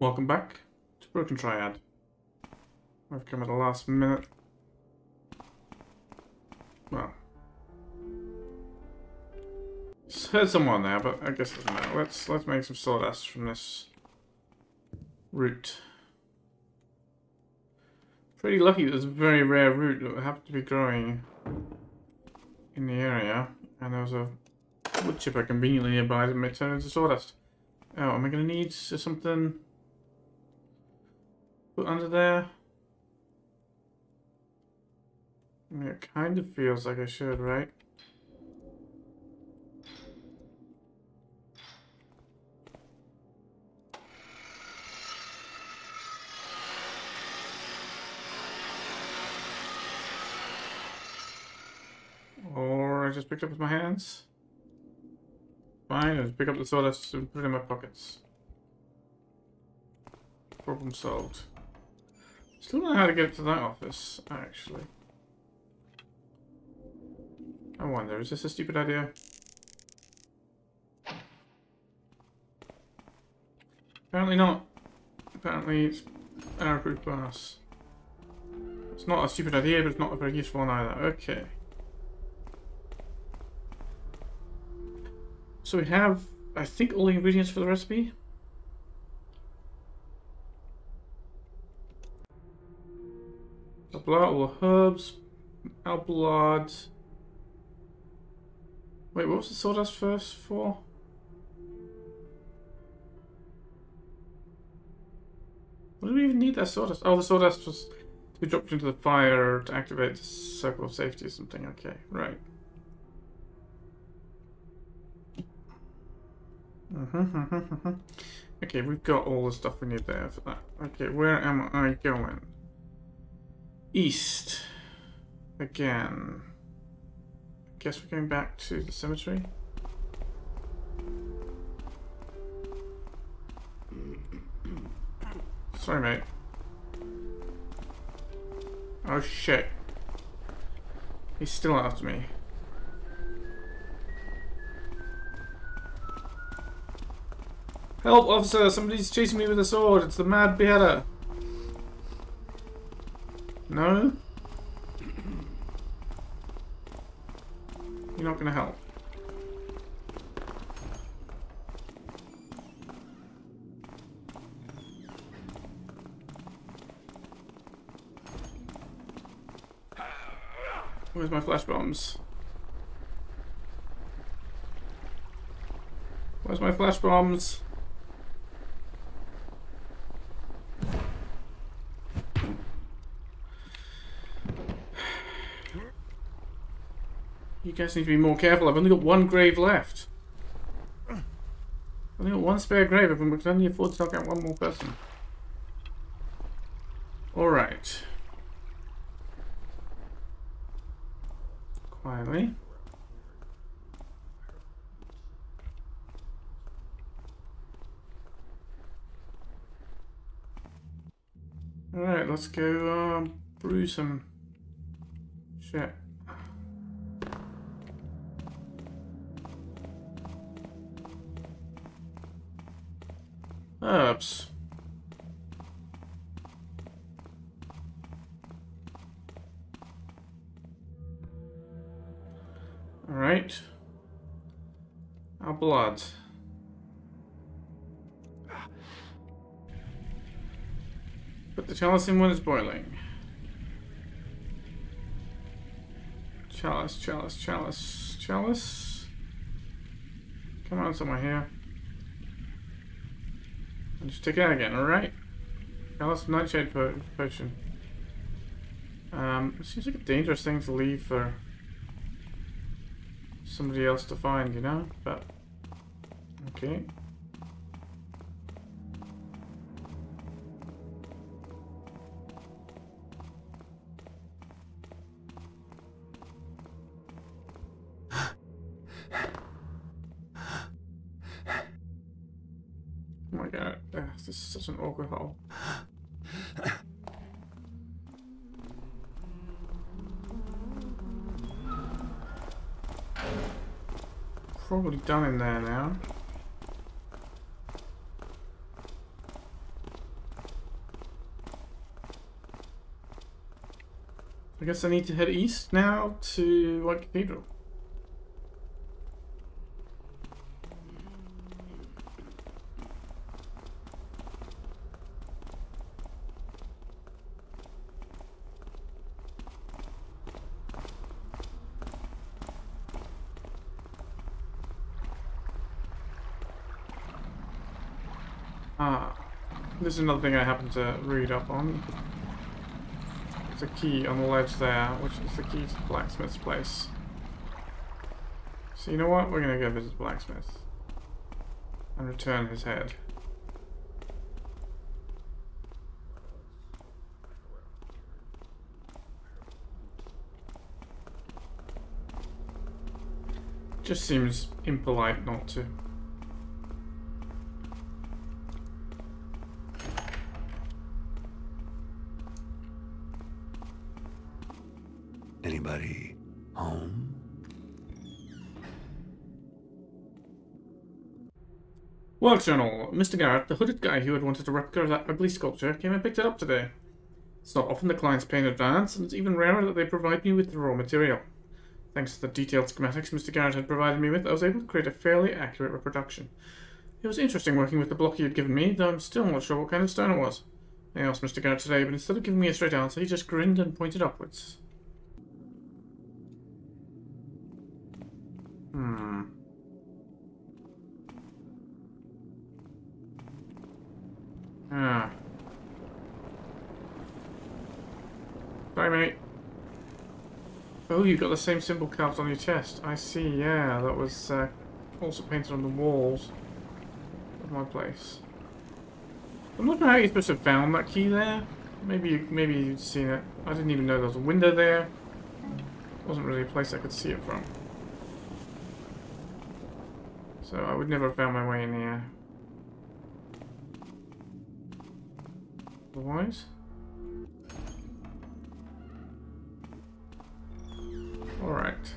Welcome back to Broken Triad. I've come at the last minute. Well. Heard someone there, but I guess it doesn't matter. Let's let's make some sawdust from this root. Pretty lucky there's a very rare root that happened to be growing in the area. And there was a wood chipper conveniently nearby that may turn into sawdust. Oh, am I going to need something put under there? I mean, it kind of feels like I should, right? Or I just picked up with my hands. Fine, I just pick up the sawdust and put it in my pockets. Problem solved. Still don't know how to get to that office, actually. I wonder, is this a stupid idea? Apparently not. Apparently it's our group boss. It's not a stupid idea, but it's not a very useful one either. Okay. So we have, I think, all the ingredients for the recipe. Blood, or herbs, blood. Wait, what was the sawdust first for? What do we even need that sawdust? Oh, the sawdust was to be dropped into the fire to activate the circle of safety or something. Okay, right. Mm-hmm. okay, we've got all the stuff we need there for that. Okay, where am I going? East. Again. I guess we're going back to the cemetery. Sorry, mate. Oh, shit. He's still after me. Help, officer! Somebody's chasing me with a sword. It's the Mad Beheader. No? You're not gonna help. Where's my flash bombs? Where's my flash bombs? You guys need to be more careful. I've only got one grave left. I've only got one spare grave. I can only afford to knock out one more person. Alright. Quietly. Alright, let's go um, brew some shit. Herbs. Alright. Our blood. Put the chalice in when it's boiling. Chalice, chalice, chalice, chalice. Come on, somewhere here. Just take it out again, alright? Chalice nightshade po potion. Um, it seems like a dangerous thing to leave for somebody else to find, you know? But, okay. done in there now. I guess I need to head east now to White Cathedral. This is another thing I happen to read up on. It's a key on the ledge there, which is the key to the blacksmith's place. So you know what? We're gonna go visit the blacksmith. And return his head. Just seems impolite not to. Anybody home? Work journal. Mr. Garrett, the hooded guy who had wanted a replica of that ugly sculpture, came and picked it up today. It's not often the clients pay in advance, and it's even rarer that they provide me with the raw material. Thanks to the detailed schematics Mr. Garrett had provided me with, I was able to create a fairly accurate reproduction. It was interesting working with the block he had given me, though I'm still not sure what kind of stone it was. I asked Mr. Garrett today, but instead of giving me a straight answer, he just grinned and pointed upwards. Hmm. Ah. Sorry, mate. Oh, you've got the same symbol carved on your chest. I see, yeah. That was uh, also painted on the walls of my place. I'm not sure how you're supposed to have found that key there. Maybe you, maybe you'd seen it. I didn't even know there was a window there. It wasn't really a place I could see it from. So I would never have found my way in here. Otherwise? Alright.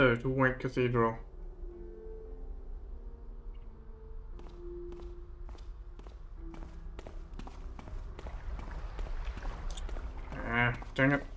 So, to White Cathedral. Ah, dang it.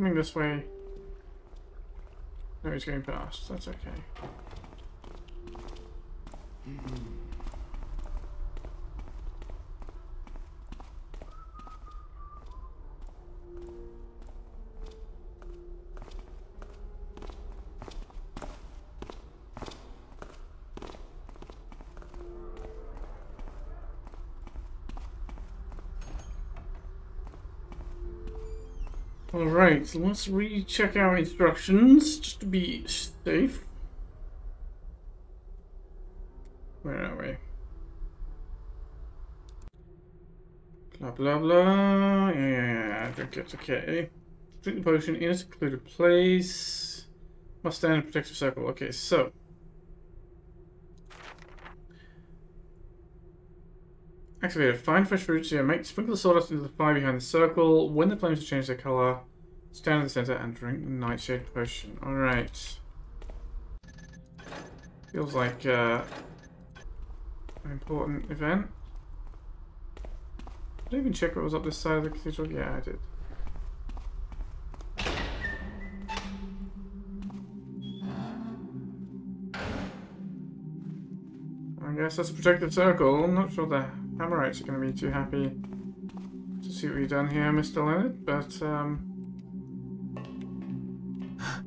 Coming this way. No, he's going past. That's okay. Mm-hmm. Alright, so let's recheck our instructions just to be safe. Where are we? Blah blah blah. Yeah, yeah, yeah. Drink it. Okay. Drink the potion in a secluded place. Must stand in a protective circle. Okay, so. Activated. Find fresh fruits. here. make sprinkle the sawdust into the fire behind the circle. When the flames change their color, stand in the center and drink the nightshade potion. All right. Feels like uh, an important event. Did I even check what was up this side of the cathedral? Yeah, I did. I guess that's a protective circle. I'm not sure the Hammerites are going to be too happy to see what you've done here, Mr. Leonard, but, um...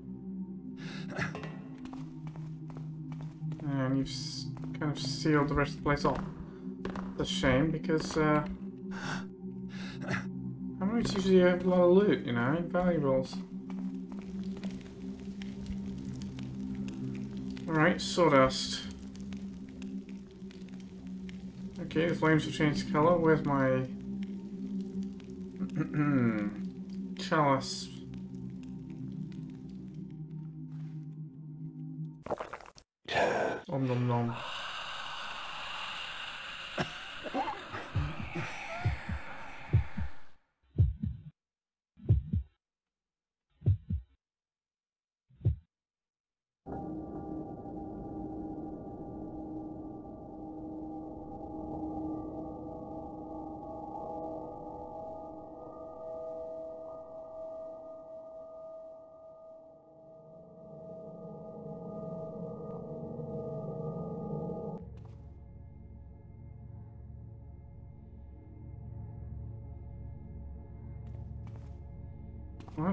And you've kind of sealed the rest of the place off. It's a shame, because, uh... Hammerites usually have a lot of loot, you know, valuables. Alright, sawdust. Okay, the flames have changed colour. Where's my chalice? Om nom nom.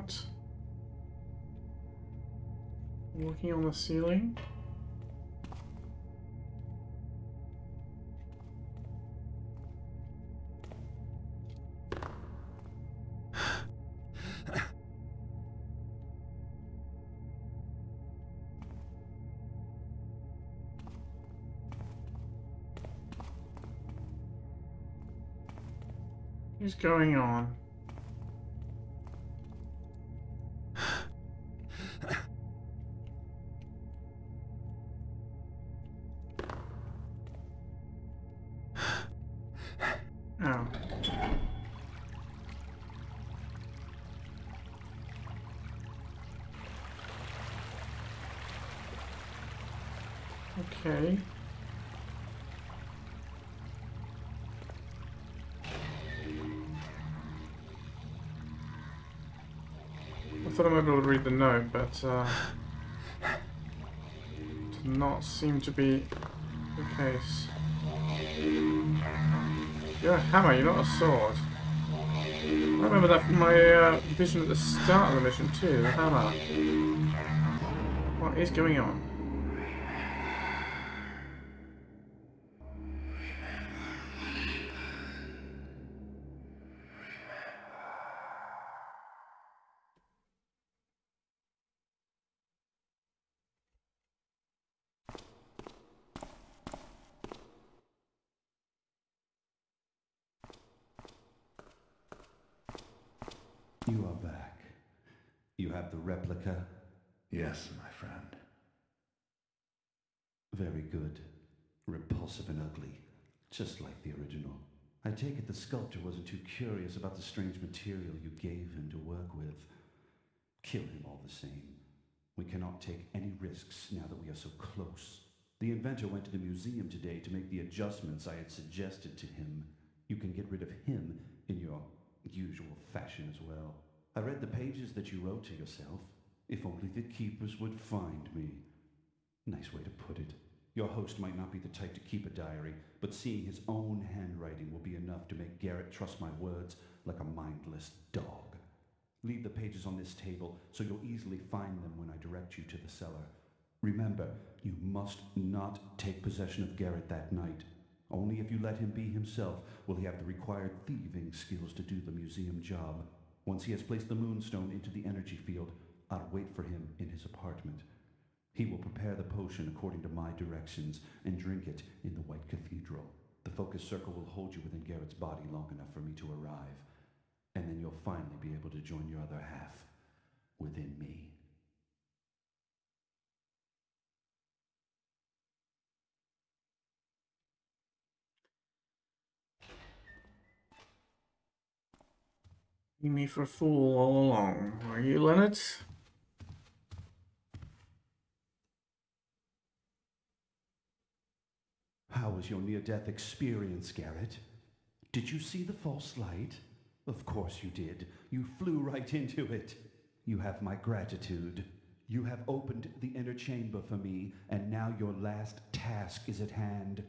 What? Looking on the ceiling? What's going on? To read the note, but uh, did not seem to be the case. You're a hammer, you're not a sword. I remember that from my uh, vision at the start of the mission too, the hammer. What is going on? You are back. You have the replica? Yes, my friend. Very good. Repulsive and ugly. Just like the original. I take it the sculptor wasn't too curious about the strange material you gave him to work with. Kill him all the same. We cannot take any risks now that we are so close. The inventor went to the museum today to make the adjustments I had suggested to him. You can get rid of him in your usual fashion as well. I read the pages that you wrote to yourself. If only the keepers would find me. Nice way to put it. Your host might not be the type to keep a diary, but seeing his own handwriting will be enough to make Garrett trust my words like a mindless dog. Leave the pages on this table so you'll easily find them when I direct you to the cellar. Remember, you must not take possession of Garrett that night. Only if you let him be himself will he have the required thieving skills to do the museum job. Once he has placed the moonstone into the energy field, I'll wait for him in his apartment. He will prepare the potion according to my directions and drink it in the White Cathedral. The focus circle will hold you within Garrett's body long enough for me to arrive, and then you'll finally be able to join your other half within me. Me for fool all along, are you, Leonard? How was your near death experience, Garrett? Did you see the false light? Of course you did. You flew right into it. You have my gratitude. You have opened the inner chamber for me, and now your last task is at hand.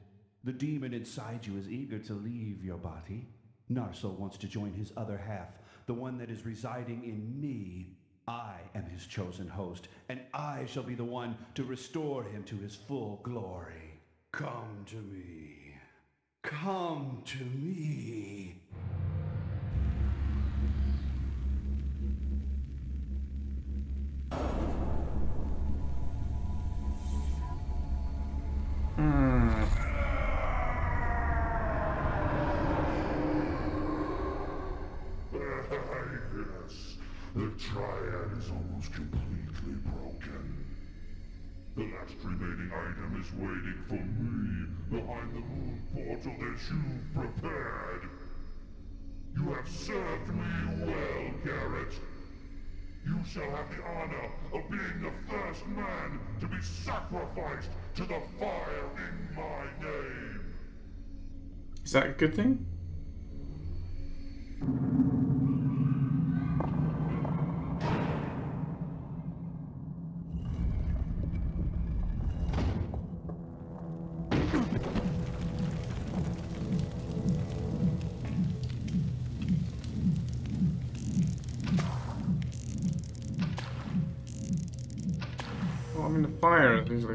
The demon inside you is eager to leave your body. Narso wants to join his other half, the one that is residing in me. I am his chosen host, and I shall be the one to restore him to his full glory. Come to me. Come to me. Behind the moon portal that you've prepared. You have served me well, Garrett. You shall have the honor of being the first man to be sacrificed to the fire in my name. Is that a good thing?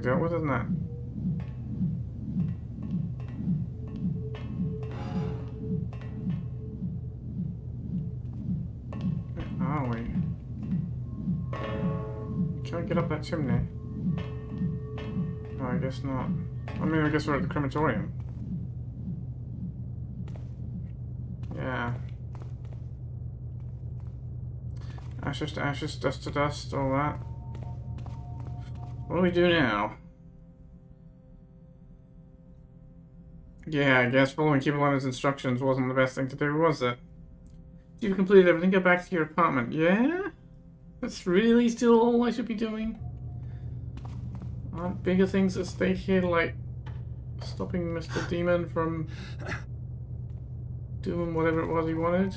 Dealt with, isn't it? Where are we? Can we get up that chimney? No, I guess not. I mean, I guess we're at the crematorium. Yeah. Ashes to ashes, dust to dust, all that. What do we do now? Yeah, I guess following Leonard's instructions wasn't the best thing to do, was it? You've completed everything, go back to your apartment. Yeah? That's really still all I should be doing? Aren't bigger things at stake here, like stopping Mr. Demon from doing whatever it was he wanted?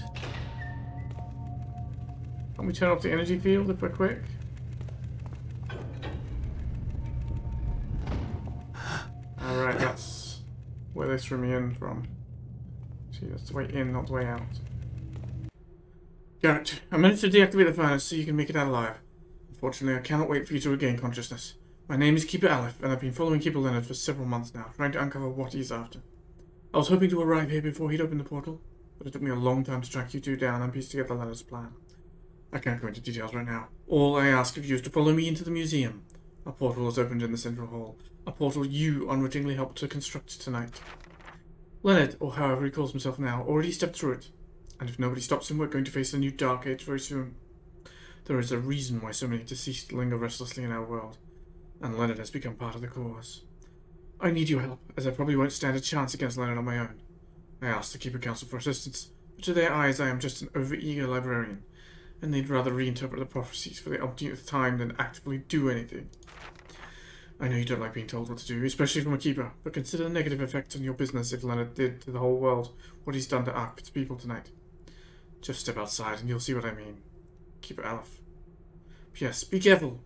Can't we turn off the energy field if we're quick? Where they threw me in from. See, that's the way in, not the way out. Garrett, I managed to deactivate the furnace so you can make it out alive. Unfortunately, I cannot wait for you to regain consciousness. My name is Keeper Aleph, and I've been following Keeper Leonard for several months now, trying to uncover what he's after. I was hoping to arrive here before he'd open the portal, but it took me a long time to track you two down and piece together Leonard's plan. I can't go into details right now. All I ask of you is to follow me into the museum. A portal is opened in the central hall. A portal you unwittingly helped to construct tonight. Leonard, or however he calls himself now, already stepped through it. And if nobody stops him, we're going to face a new dark age very soon. There is a reason why so many deceased linger restlessly in our world, and Leonard has become part of the cause. I need your help, as I probably won't stand a chance against Leonard on my own. I asked the Keeper Council for assistance, but to their eyes I am just an overeager librarian, and they'd rather reinterpret the prophecies for the umpteenth time than actively do anything. I know you don't like being told what to do, especially from a keeper, but consider the negative effects on your business if Leonard did to the whole world what he's done to Arkpit's people tonight. Just step outside and you'll see what I mean. Keeper Aleph. P.S. Be careful.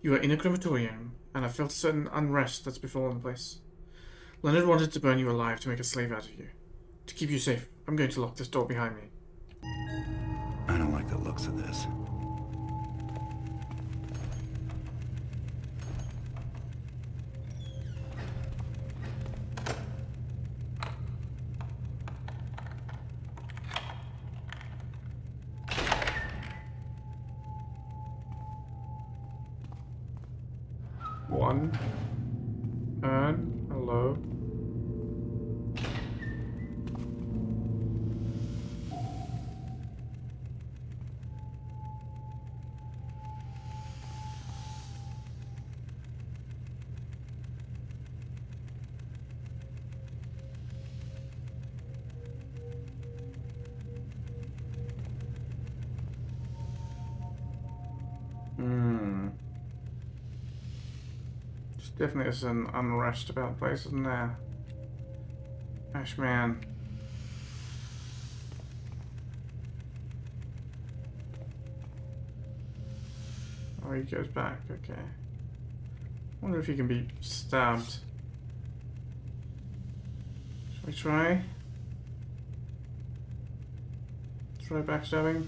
You are in a crematorium, and I felt a certain unrest that's befallen the place. Leonard wanted to burn you alive to make a slave out of you. To keep you safe, I'm going to lock this door behind me. I don't like the looks of this. Definitely is an unrest about the place, isn't there? Ash man. Oh, he goes back, okay. wonder if he can be stabbed. Shall we try? Try backstabbing?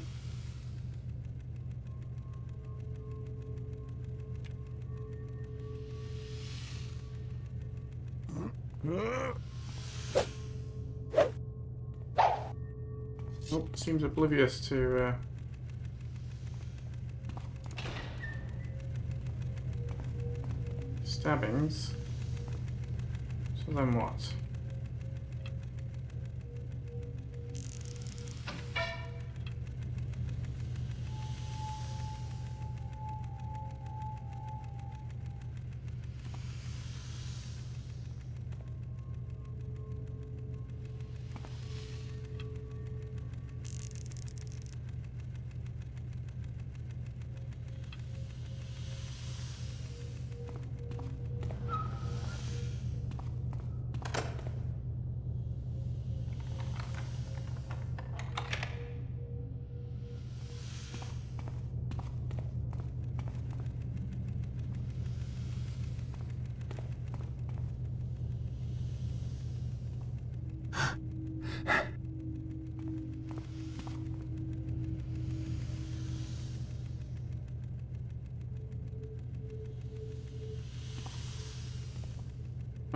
Seems oblivious to uh, stabbings. So then what?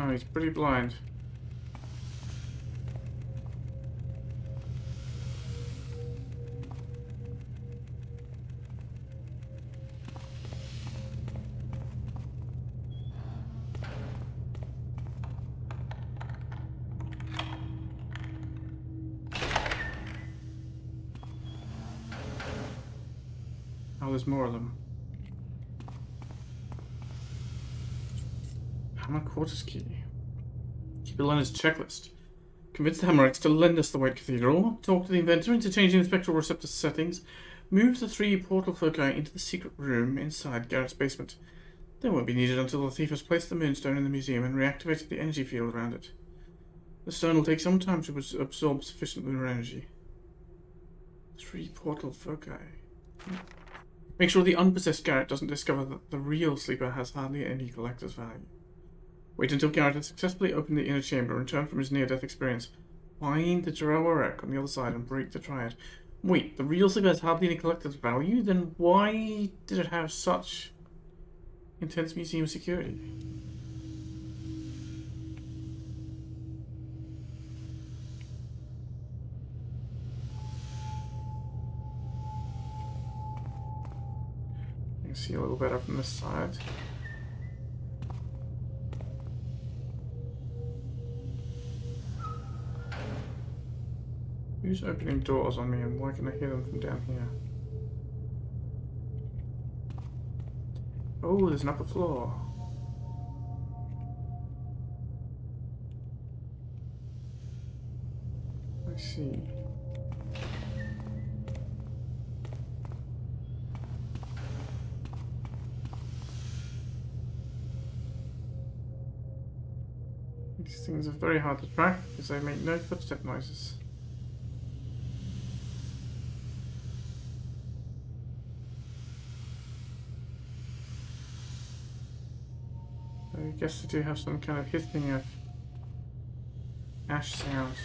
Oh, he's pretty blind. Oh, there's more of them. Key. Keep it on his checklist. Convince the Hammerites to lend us the White Cathedral. Talk to the inventor into changing the spectral receptor settings. Move the three portal foci into the secret room inside Garrett's basement. They won't be needed until the thief has placed the moonstone in the museum and reactivated the energy field around it. The stone will take some time to absorb sufficient lunar energy. Three portal foci. Hmm. Make sure the unpossessed Garrett doesn't discover that the real sleeper has hardly any collector's value. Wait until Garrett has successfully opened the inner chamber and returned from his near-death experience. Find the Jarawarek on the other side and break the triad. Wait, the real sleeper has hardly any collector's value? Then why did it have such intense museum security? You can see a little better from this side. Who's opening doors on me and why can I hear them from down here? Oh, there's an upper floor. I see. These things are very hard to track because they make no footstep noises. Guess they do have some kind of hissing of ash sounds.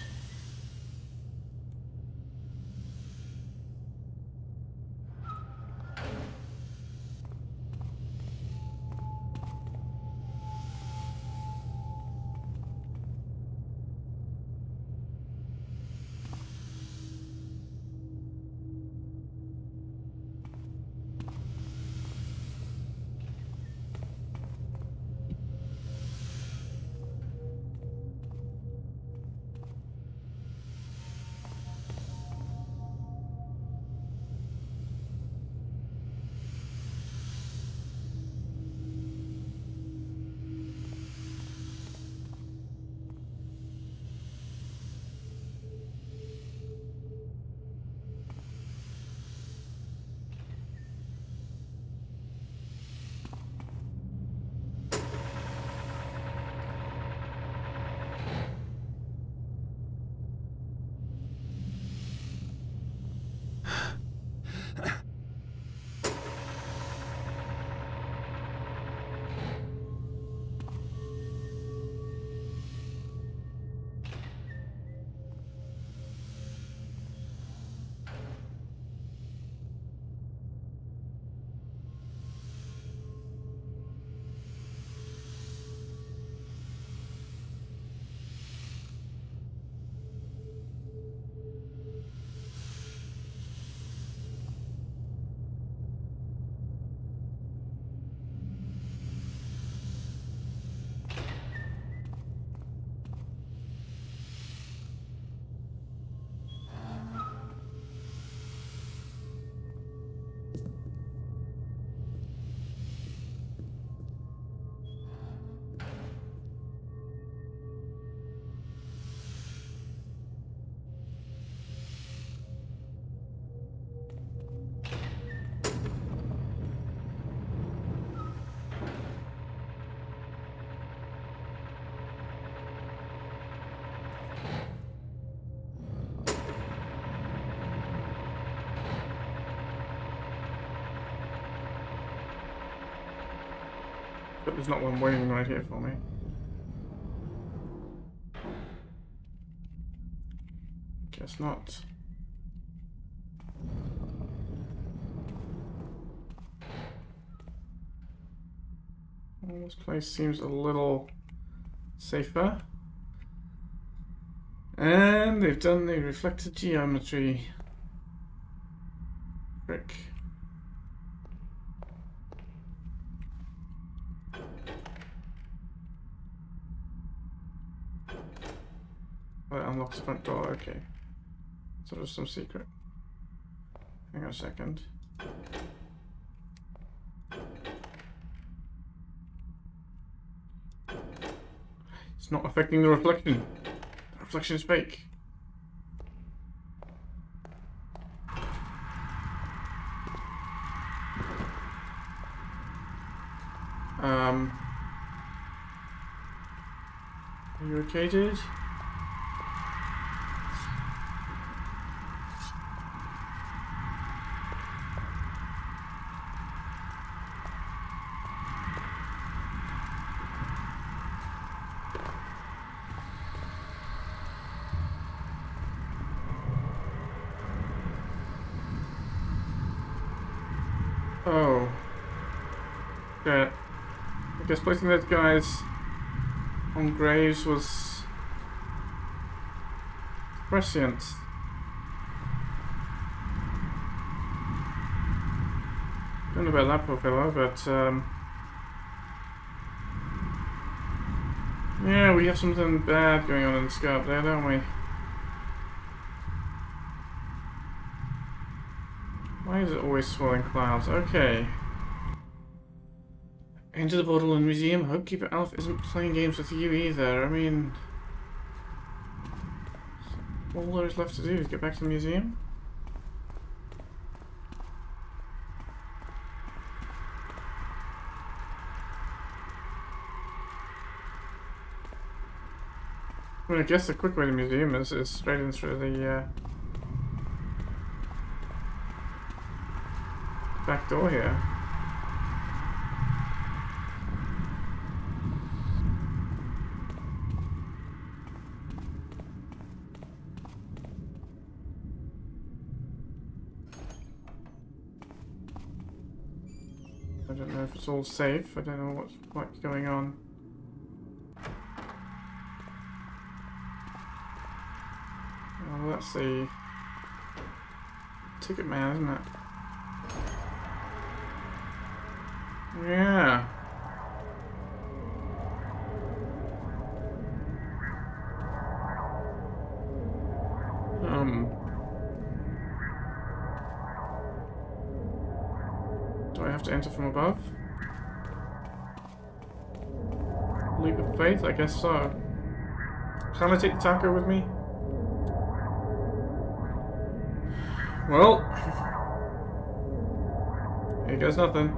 But there's not one waiting right here for me. Guess not. Well, this place seems a little safer. And they've done the reflected geometry. Frick. Oh, it front door, okay. So there's some secret. Hang on a second. It's not affecting the reflection. The reflection is fake. Um. Are you okay, dude? Oh. Yeah. I guess placing that guys on graves was prescient. Don't know about that poor fellow, but um, yeah, we have something bad going on in the scope there, don't we? Why is it always swirling clouds? Okay. Enter the portal and museum. Hope Keeper Aleph isn't playing games with you either. I mean... All there is left to do is get back to the museum. I mean, I guess the quick way to the museum is, is straight in through the, uh, back door here. I don't know if it's all safe. I don't know what's what's going on. Oh, that's the ticket man, isn't it? Yeah. From above? Leap of faith? I guess so. Can I take the taco with me? Well. Here goes nothing.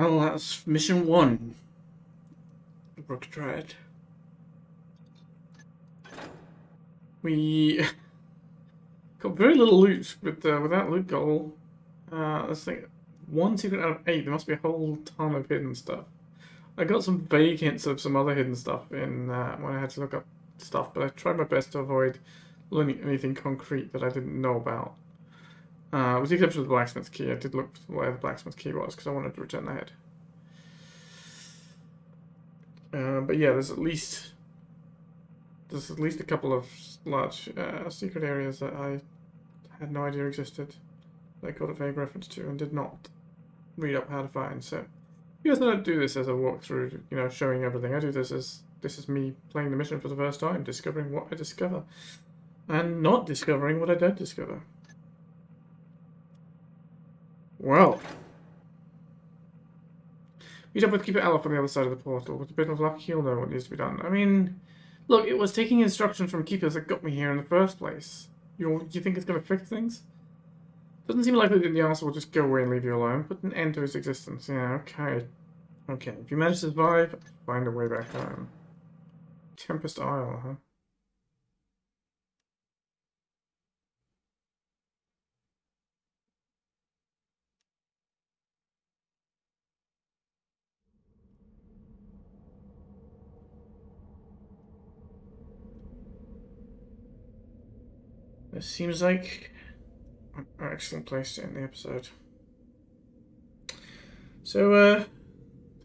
Well, that's mission one. Broken Triad. We got very little loot with uh, with that loot goal. Uh, let's think. One secret out of eight. There must be a whole ton of hidden stuff. I got some vague hints of some other hidden stuff in uh, when I had to look up stuff, but I tried my best to avoid learning anything concrete that I didn't know about. Uh, with the exception of the blacksmith's key, I did look where the blacksmith's key was because I wanted to return the head. Uh, but yeah, there's at least there's at least a couple of large uh, secret areas that I had no idea existed. That I got a vague reference to and did not read up how to find. So, yes, I don't do this as a walkthrough, you know, showing everything. I do this as this is me playing the mission for the first time, discovering what I discover, and not discovering what I don't discover. Well. Meet up with Keeper Aleph on the other side of the portal. With a bit of luck, he'll know what needs to be done. I mean, look, it was taking instructions from Keepers that got me here in the first place. You you think it's going to fix things? Doesn't seem likely that the answer will just go away and leave you alone. Put an end to his existence. Yeah, okay. Okay, if you manage to survive, find a way back home. Tempest Isle, huh? This seems like an excellent place to end the episode. So, uh,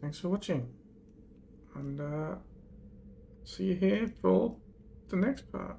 thanks for watching. And, uh, see you here for the next part.